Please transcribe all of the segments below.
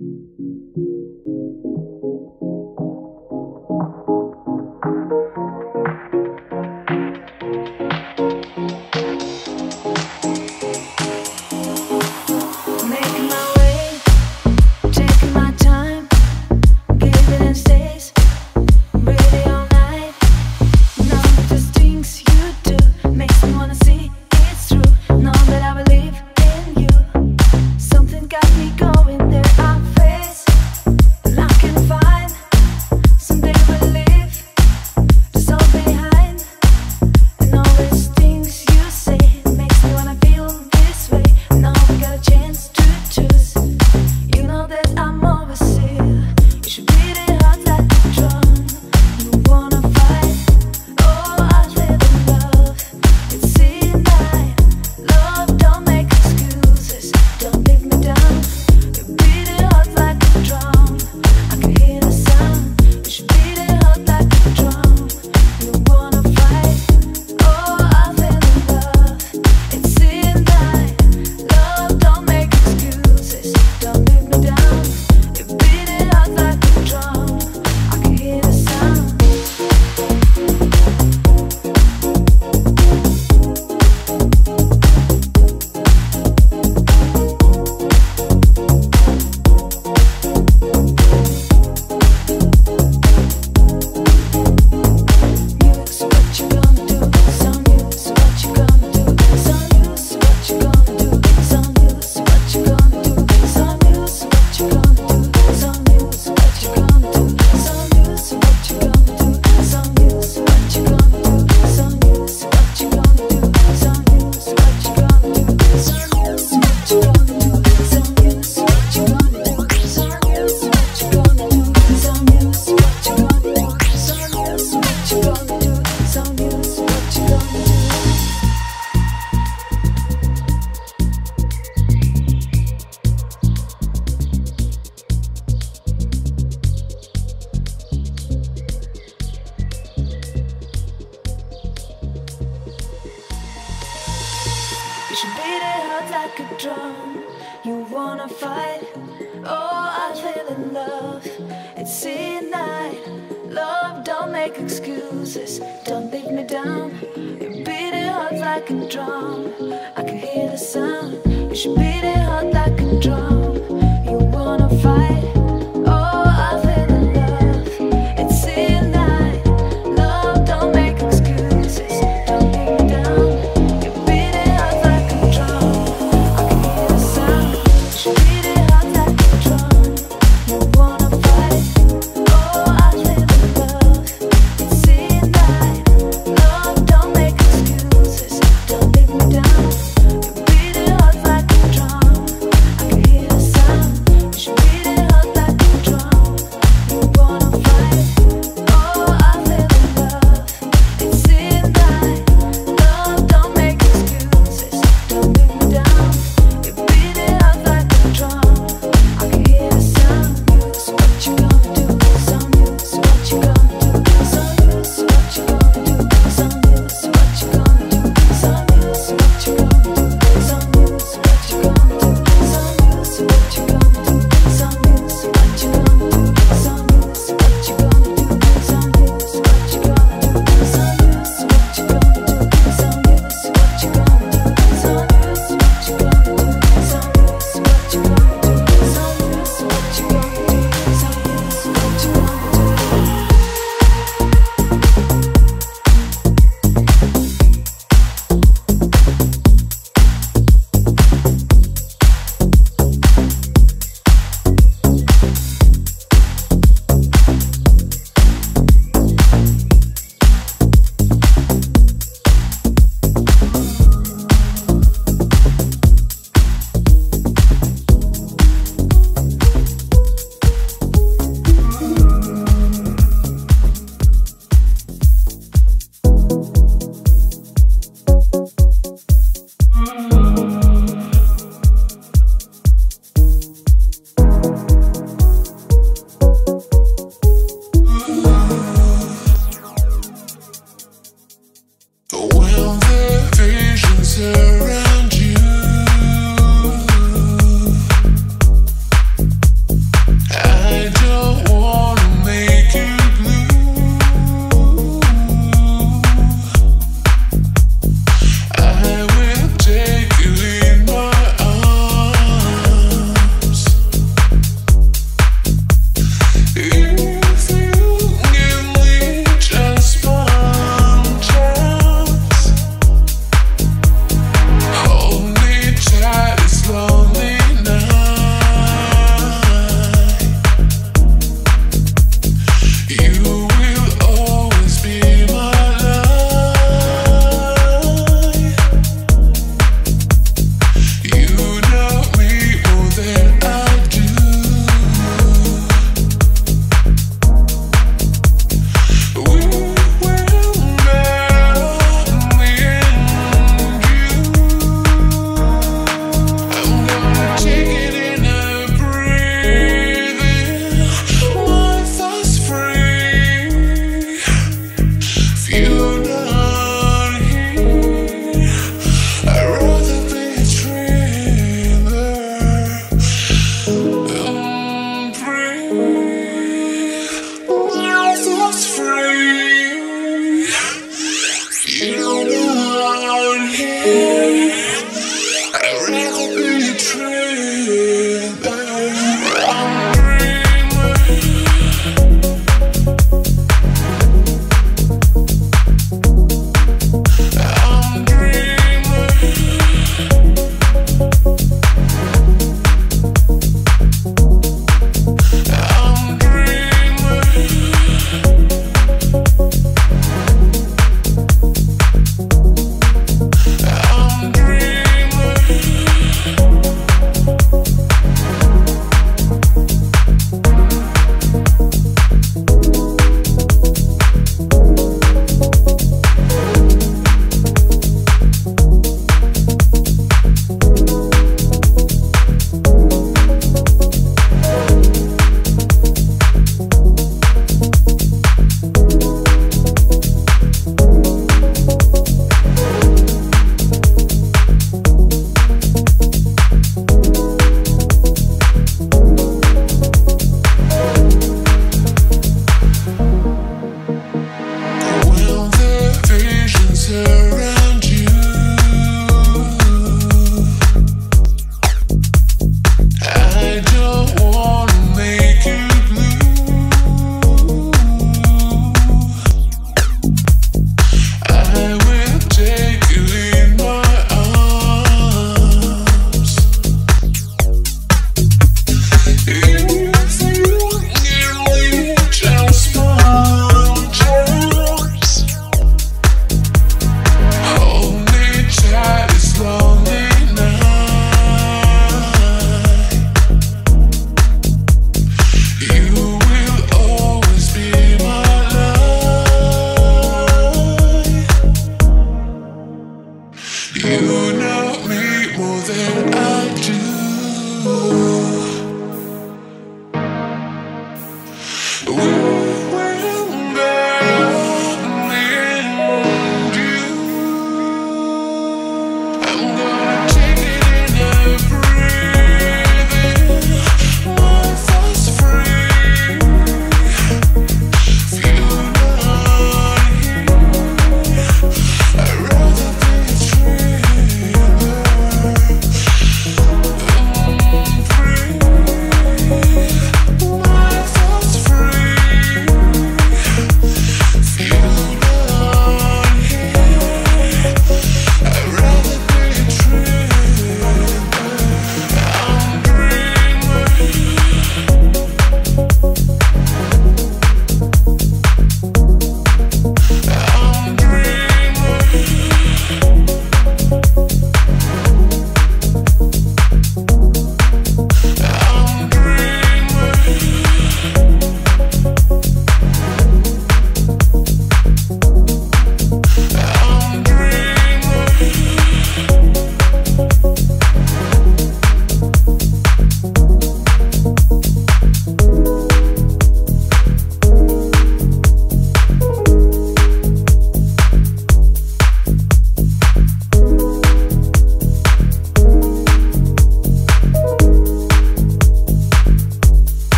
a drum.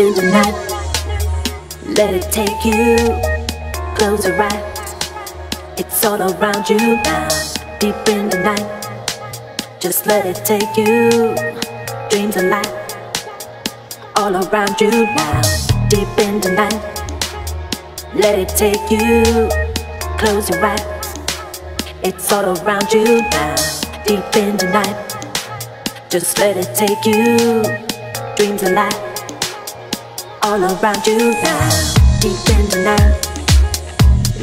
In the night. Let it take you. Close your eyes. It's all around you now. Deep in the night. Just let it take you. Dreams of light. All around you now. Deep in the night. Let it take you. Close your eyes. It's all around you now. Deep in the night. Just let it take you. Dreams light. All around you now. Deep in the night.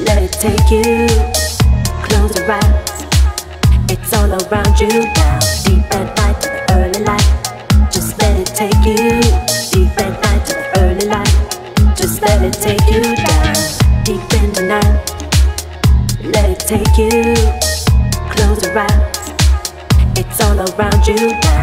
Let it take you. Close your eyes. It's all around you now. Deep at night to the early light. Just let it take you. Deep at night to the early light. Just let it take you down. Deep in the night. Let it take you. Close your eyes. It's all around you now.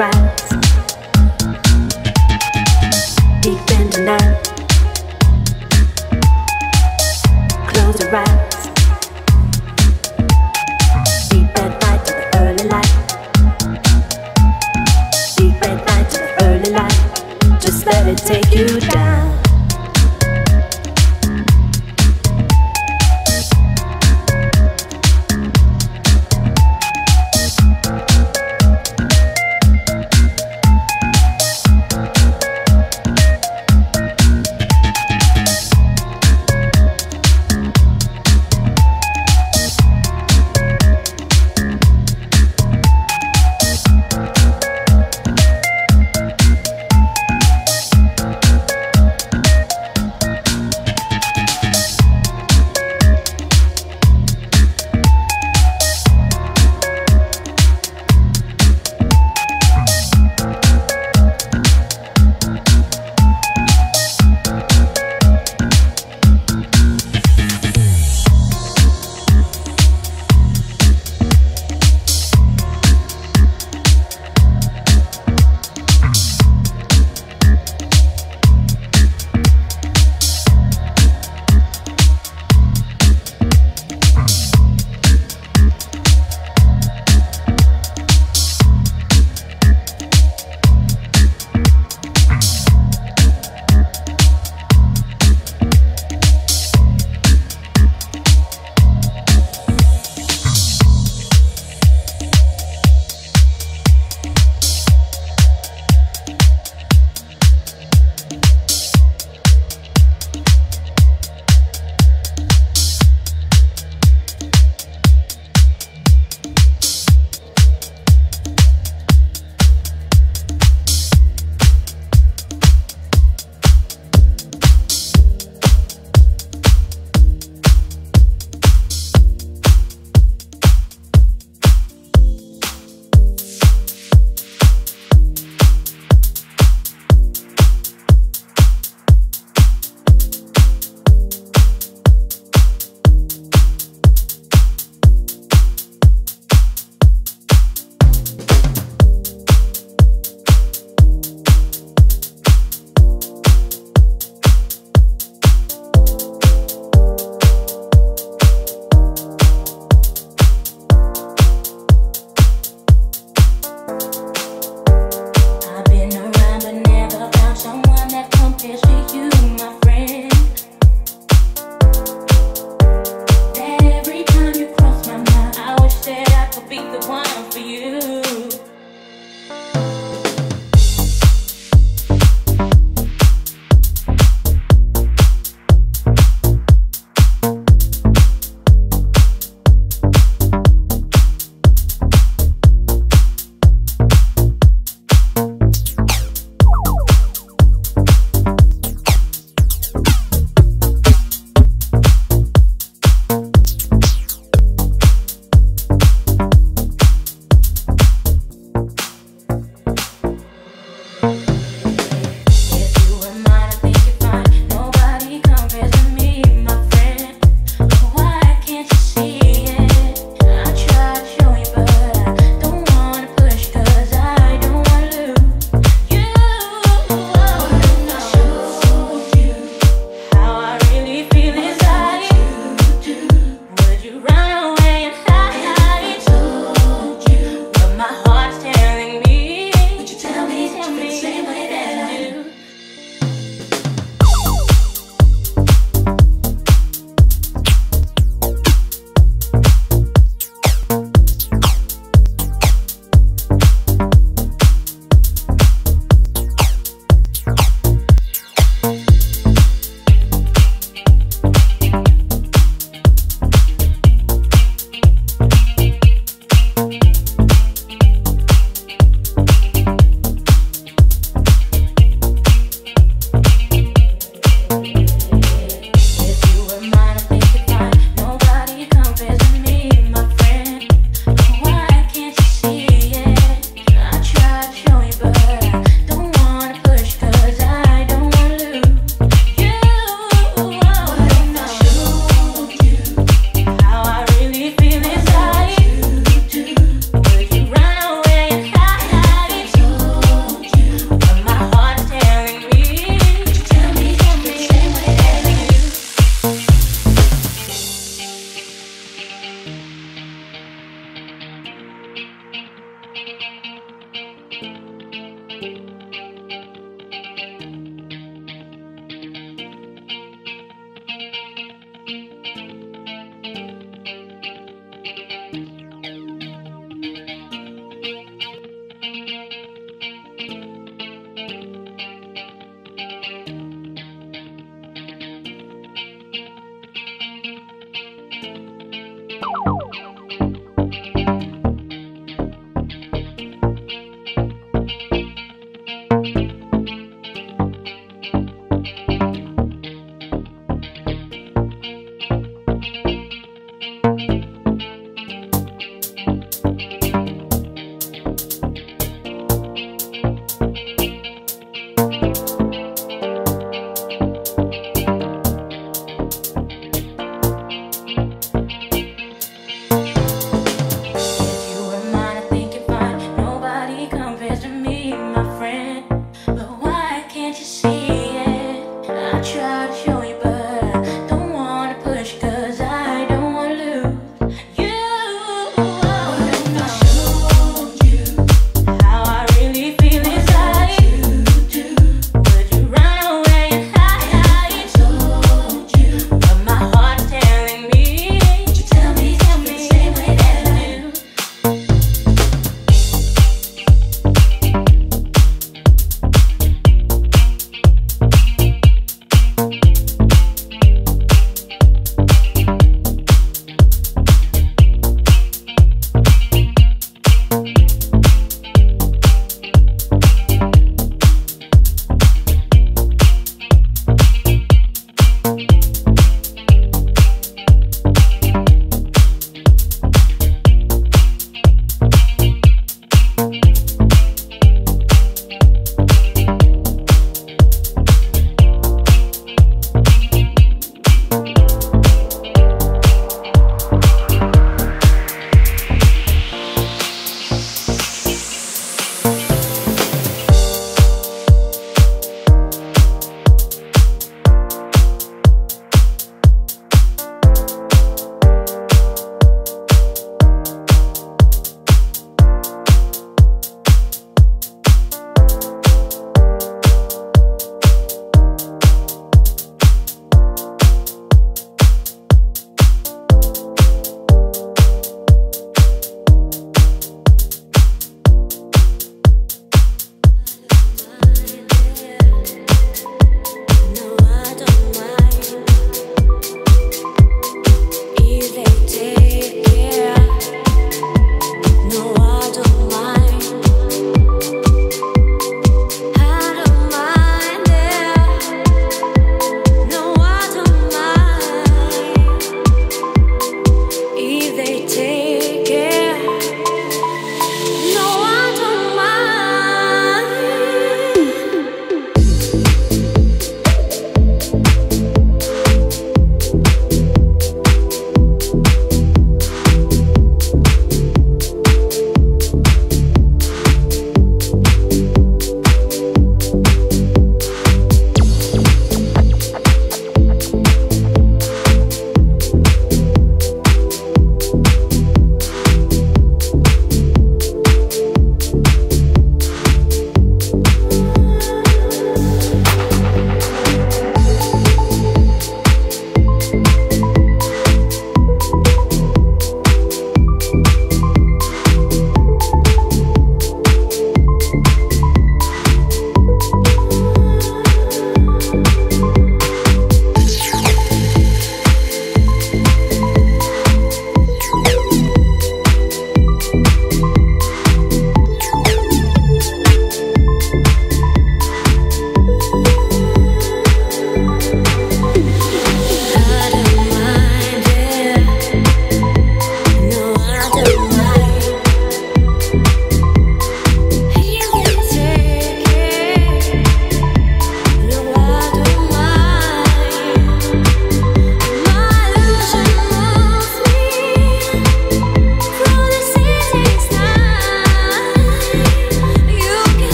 Close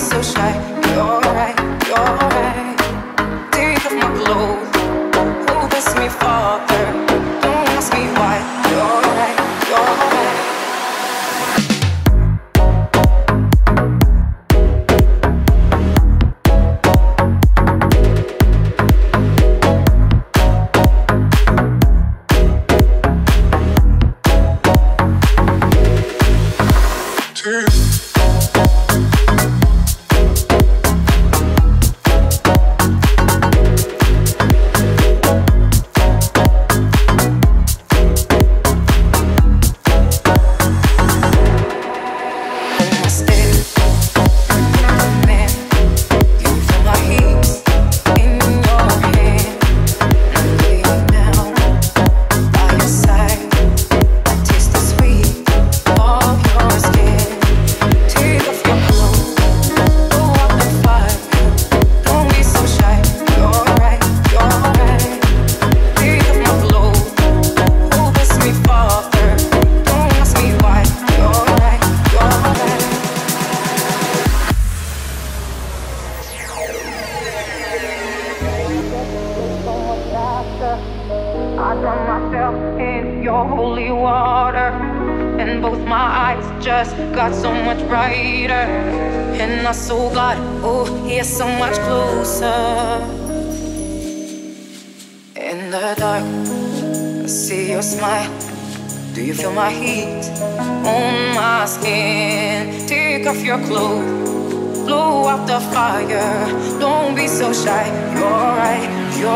so shy. You're right, you're right.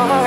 Right,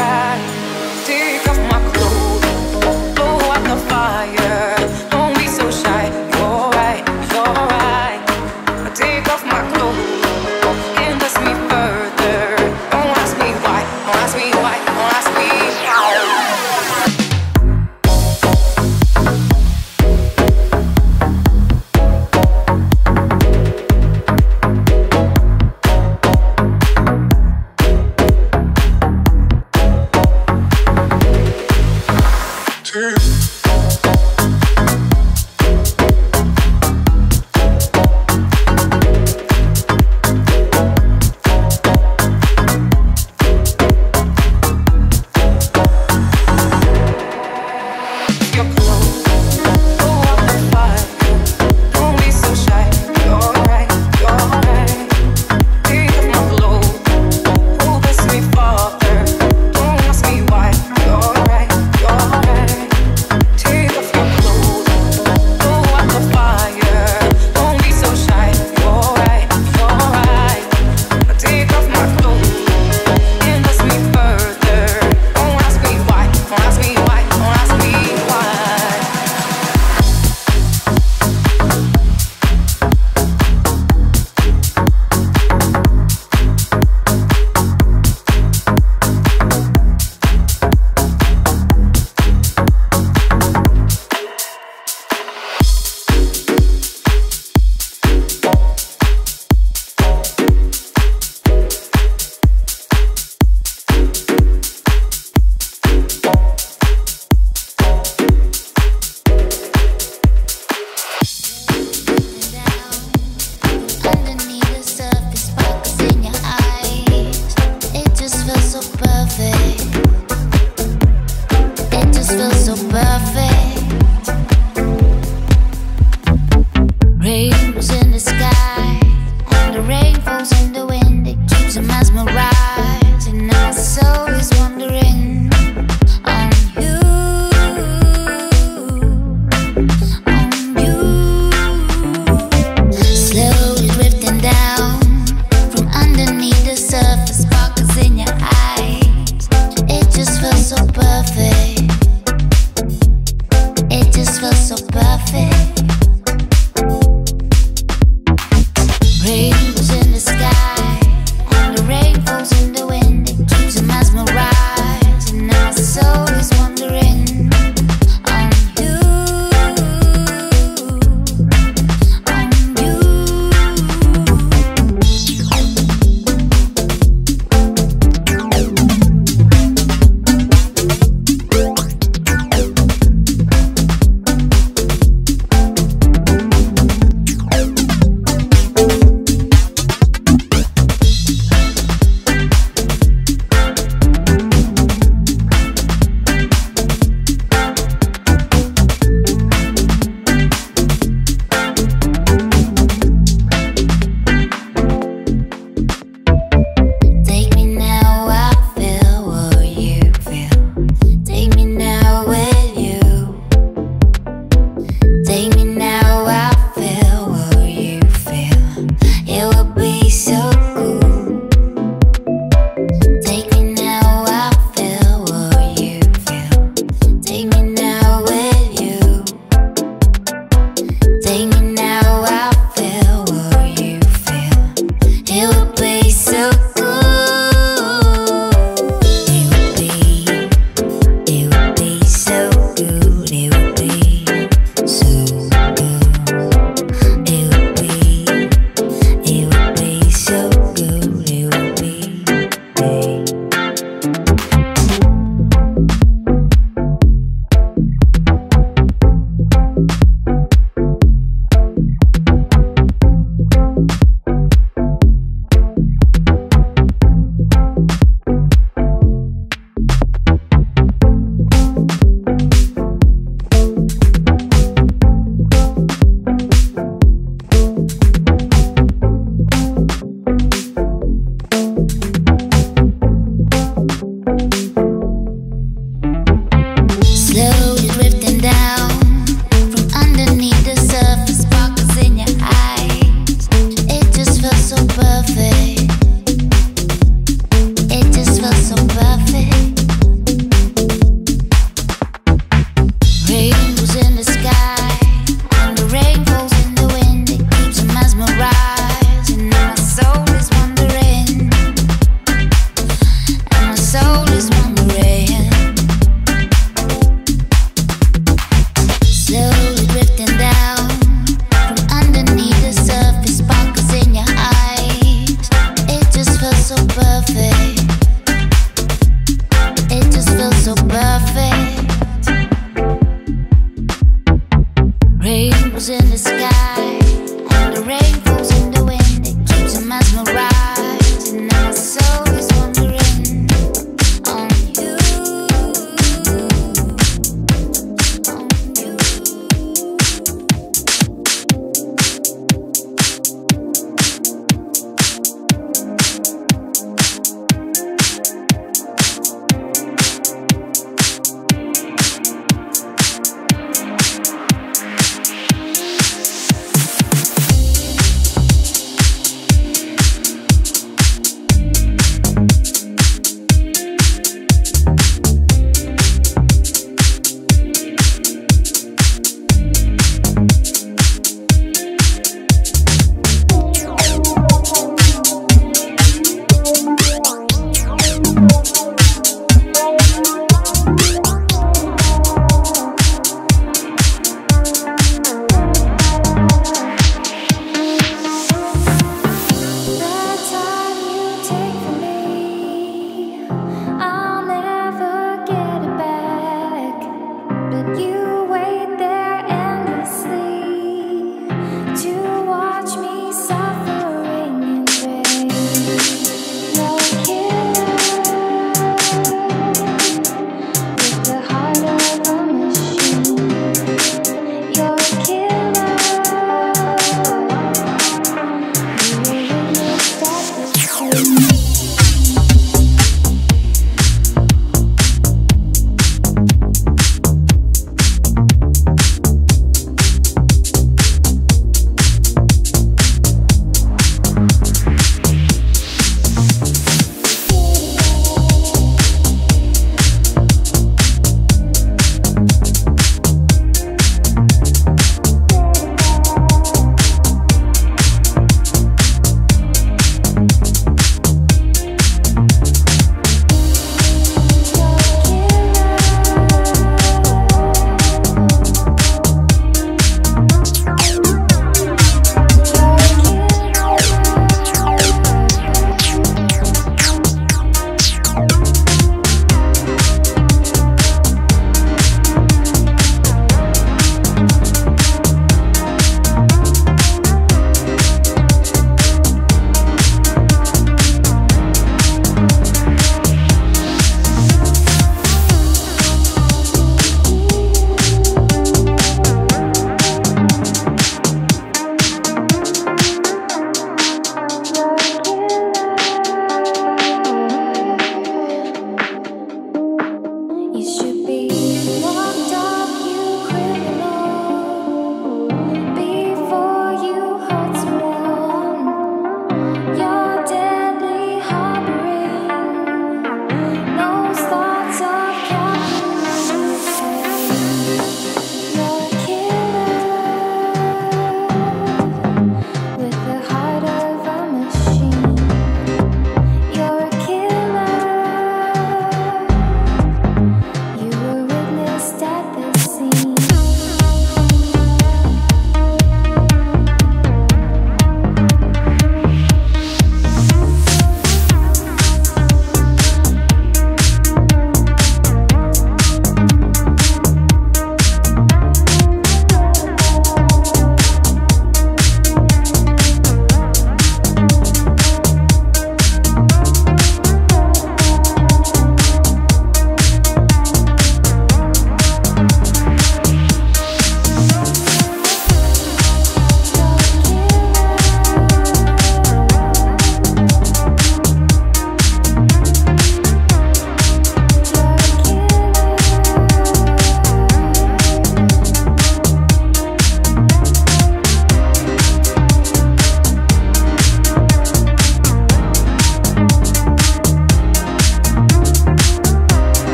in the